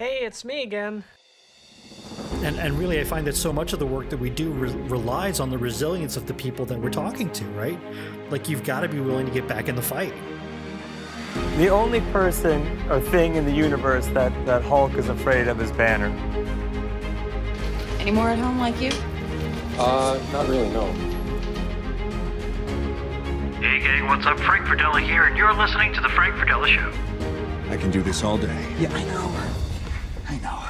Hey, it's me again. And, and really, I find that so much of the work that we do re- relies on the resilience of the people that we're talking to, right? Like, you've got to be willing to get back in the fight. The only person or thing in the universe that, that Hulk is afraid of is Banner. Any more at home like you? Uh, not really, no. Hey gang, what's up? Frank Fradella here, and you're listening to The Frank Fradella Show. I can do this all day. Yeah, I know. I know.